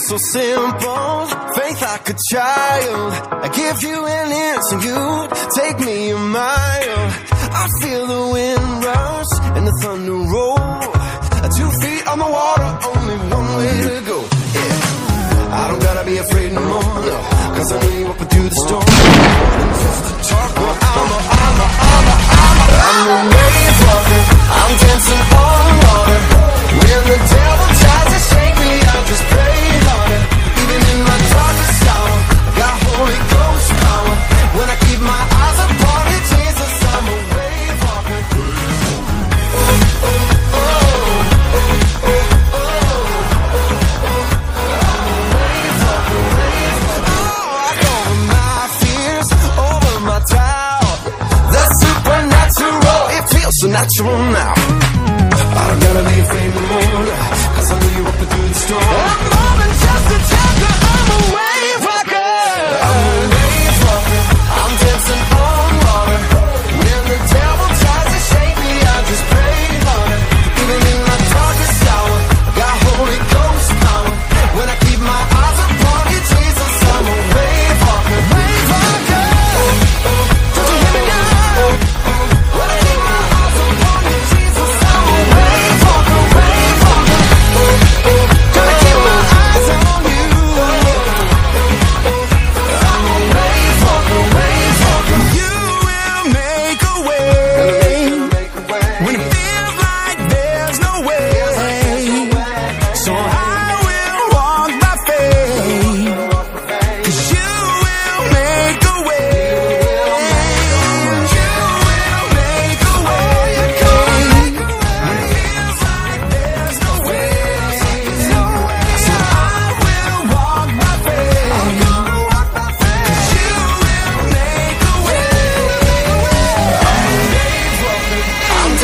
simple, faith like a child. I give you an inch and you take me a mile. I feel the wind rush and the thunder roll. Two feet on the water, only one way to go. Yeah. I don't gotta be afraid no more, no. Cause I know you up through the storm. I'm a, I'm a, I'm a, I'm a, I'm a wave walker. So natural now. I don't gotta be afraid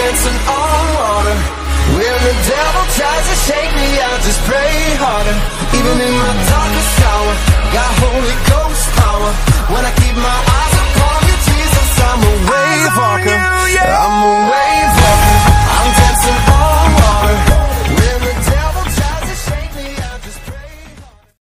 dancing on water When the devil tries to shake me, I just pray harder Even in my